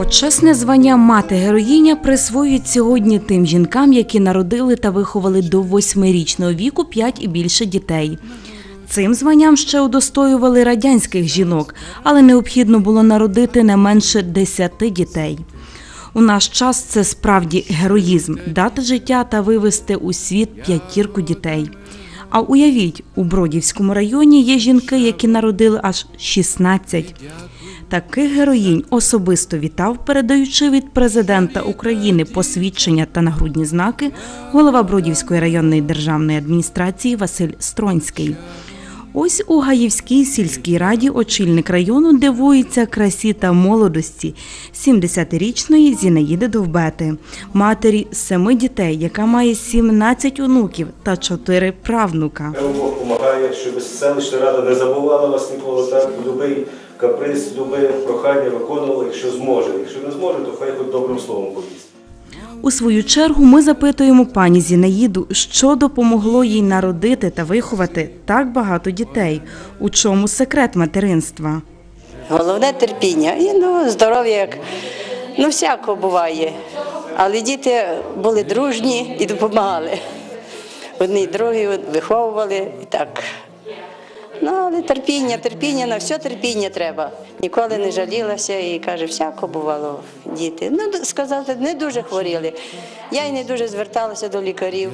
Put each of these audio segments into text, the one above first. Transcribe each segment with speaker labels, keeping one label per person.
Speaker 1: Почесне звання мати героїня присвоюють сьогодні тим жінкам, які народили та виховали до восьмирічного віку п'ять і більше дітей. Цим званням ще удостоювали радянських жінок, але необхідно було народити не менше десяти дітей. У наш час це справді героїзм дати життя та вивести у світ п'ятірку дітей. А уявіть, у Бродівському районі є жінки, які народили аж 16. Таких героїнь особисто вітав, передаючи від президента України посвідчення та нагрудні знаки голова Бродівської районної державної адміністрації Василь Стронський. Ось у Гаївській сільській раді очільник району дивується красі та молодості 70-річної Зінаїди Довбети, матері семи дітей, яка має 17 онуків та 4 правнука.
Speaker 2: Бог допомагає, щоб селищна рада не забувала вас ніколи так, любий каприз, любе прохання виконувала, якщо зможе. Якщо не зможе, то хай хоч добрим словом повість.
Speaker 1: У свою чергу ми запитуємо пані Зінаїду, що допомогло їй народити та виховати так багато дітей. У чому секрет материнства?
Speaker 3: Головне терпіння і ну, здоров'я, як ну всяко буває. Але діти були дружні і допомагали. Одні другі виховували і так. Ну, але терпіння, терпіння, на все терпіння треба. Ніколи не жалілася і каже, всяко бувало діти. Ну, сказати, не дуже хворіли. Я й не дуже зверталася до лікарів.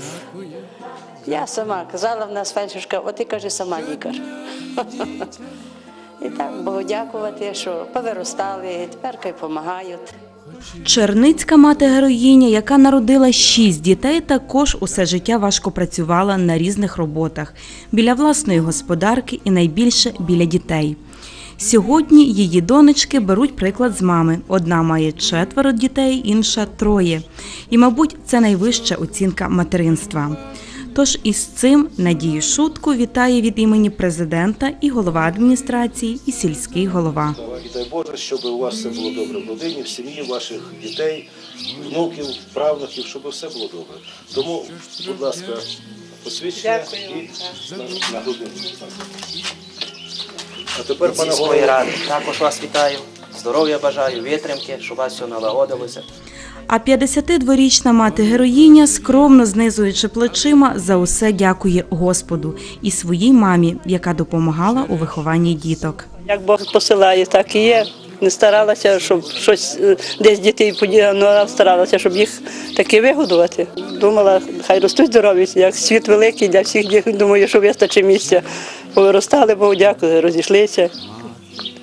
Speaker 3: Я сама казала в нас фельдшерка, от ти каже, сама лікар. І так Богу дякувати, що повиростали, тепер допомагають.
Speaker 1: Черницька мати героїня, яка народила шість дітей, також усе життя важко працювала на різних роботах біля власної господарки і найбільше біля дітей. Сьогодні її донечки беруть приклад з мами. Одна має четверо дітей, інша троє. І, мабуть, це найвища оцінка материнства. Тож із цим Надію Шутку вітає від імені президента і голова адміністрації, і сільський голова.
Speaker 2: І дай Боже, щоб у вас все було добре в родині, в сім'ї, ваших дітей, внуків, правнуків, щоб все було добре. Тому, будь ласка, посвідчення і на- знак. А тепер, пане голово,
Speaker 4: ради. Також вас вітаю. Здоров'я бажаю, витримки, щоб у вас все налагодилося.
Speaker 1: А 52-річна мати героїня, скромно знизуючи плечима, за усе дякує Господу і своїй мамі, яка допомагала у вихованні діток.
Speaker 5: Як Бог посилає, так і є. Не старалася, щоб щось е, десь дітей подіяла, але старалася, щоб їх таки вигодувати. Думала, хай ростуть здорові, як світ великий для всіх дітей. Думаю, що вистачить місця. Повиростали, Богу дякую, розійшлися.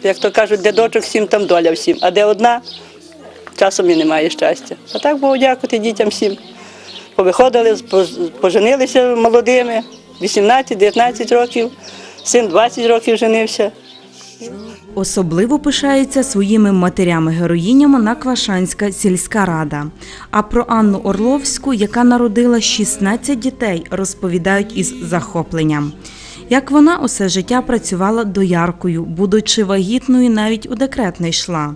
Speaker 5: Як то кажуть, де дочок всім, там доля всім, а де одна, часом і немає щастя. А так Богу дякувати дітям всім. Повиходили, поженилися молодими, 18-19 років, син 20 років женився.
Speaker 1: Особливо пишається своїми матерями-героїнями Наквашанська сільська рада. А про Анну Орловську, яка народила 16 дітей, розповідають із захопленням. Як вона усе життя працювала дояркою, будучи вагітною, навіть у декрет не йшла.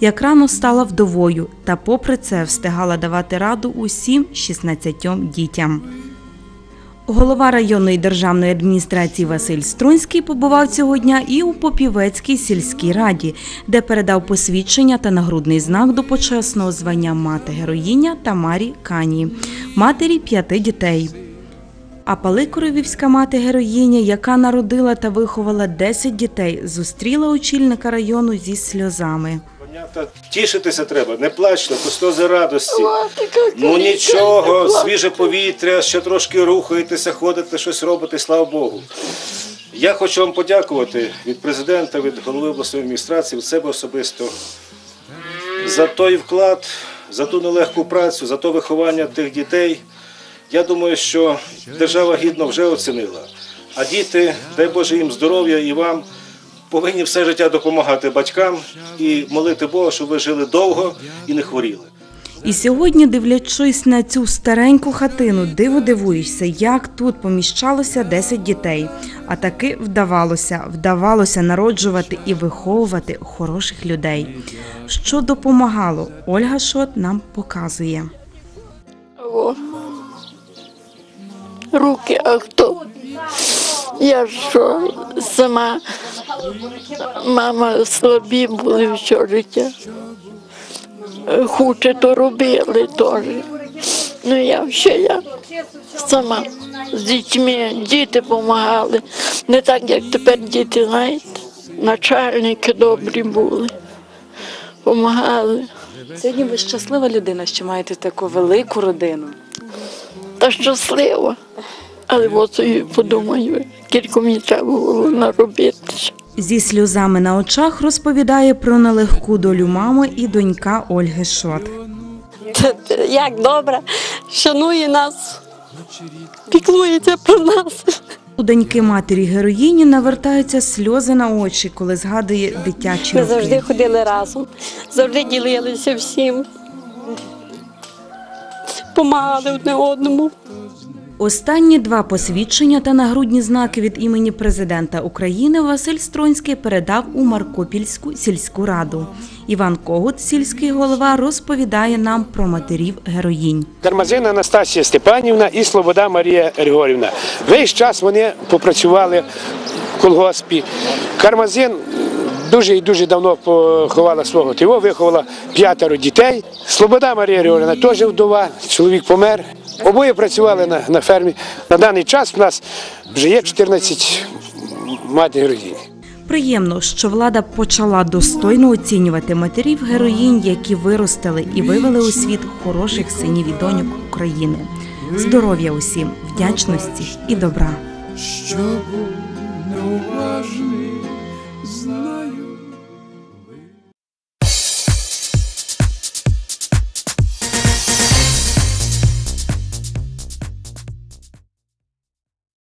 Speaker 1: Як рано стала вдовою, та попри це встигала давати раду усім 16 дітям. Голова районної державної адміністрації Василь Струнський побував цього дня і у Попівецькій сільській раді, де передав посвідчення та нагрудний знак до почесного звання мати героїня Тамарі Кані, матері п'яти дітей. А Паликоровівська мати героїня, яка народила та виховала 10 дітей, зустріла очільника району зі сльозами.
Speaker 2: Понятно, тішитися треба, не плачте, то сльози радості. Ну нічого, свіже повітря, ще трошки рухаєтеся, ходите, щось робите, слава Богу. Я хочу вам подякувати від президента, від голови обласної адміністрації, від себе особисто за той вклад, за ту нелегку працю, за то виховання тих дітей. Я думаю, що держава гідно вже оцінила. А діти, дай Боже їм здоров'я і вам, повинні все життя допомагати батькам і молити Бога, щоб ви жили довго і не хворіли.
Speaker 1: І сьогодні, дивлячись на цю стареньку хатину, диво дивуєшся, як тут поміщалося 10 дітей. А таки вдавалося, вдавалося народжувати і виховувати хороших людей. Що допомагало, Ольга Шот нам показує.
Speaker 6: О. Руки, а хто? Я що, сама, мама слабі були все життя. хуче, то робили теж. Ну я ще я сама з дітьми, діти допомагали. Не так, як тепер діти, знаєте. Начальники добрі були, допомагали.
Speaker 1: Сьогодні ви щаслива людина, що маєте таку велику родину.
Speaker 6: Та щаслива. Але от і подумаю, скільки мені треба було наробити.
Speaker 1: Зі сльозами на очах розповідає про нелегку долю мами і донька Ольги Шот.
Speaker 7: як добре, шанує нас, піклується про нас.
Speaker 1: У доньки матері героїні навертаються сльози на очі, коли згадує дитячі
Speaker 7: Ми завжди ходили разом, завжди ділилися всім. Помагали одне одному.
Speaker 1: Останні два посвідчення та нагрудні знаки від імені президента України Василь Стронський передав у Маркопільську сільську раду. Іван Когут, сільський голова, розповідає нам про матерів героїнь.
Speaker 8: Кармазина Анастасія Степанівна і Слобода Марія Григорівна. Весь час вони попрацювали в колгоспі. Кармазин дуже і дуже давно поховала свого тіво, виховала п'ятеро дітей. Слобода Марія Григорівна теж вдова, чоловік помер. Обоє працювали на, на фермі. На даний час в нас вже є 14 мать героїнь.
Speaker 1: Приємно, що влада почала достойно оцінювати матерів героїнь, які виростили і вивели у світ хороших синів і доньок України. Здоров'я усім, вдячності і добра.